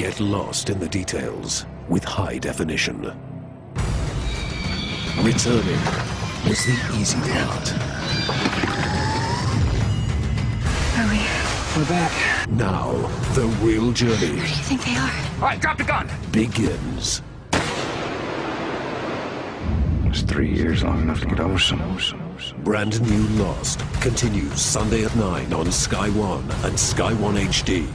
Get lost in the details with high definition. Returning was the easy part. Are we? We're back. Now, the real journey Where do you think they are? All right, drop the gun. begins. It's three years long enough to get over some. Brand new Lost continues Sunday at 9 on Sky One and Sky One HD.